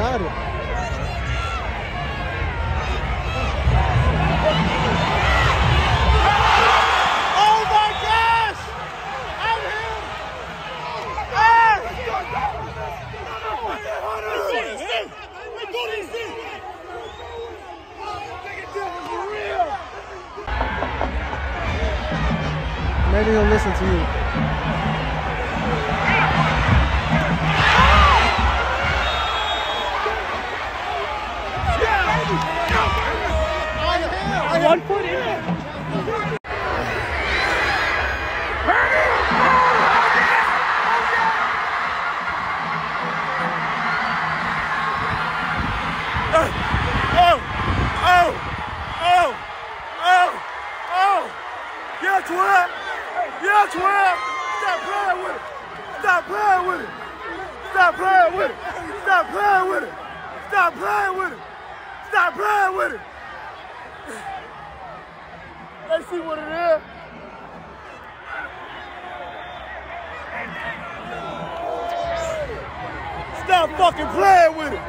got it. Oh! I'm him! Maybe he'll listen to you. One foot in. Oh! Oh! Oh! Oh! Oh! Yeah, 12! Yeah, 12! Stop playing with it! Stop playing with it! Stop playing with it! Stop playing with it! Stop playing with it! Stop playing with it! See what it is. Stop fucking playing with it!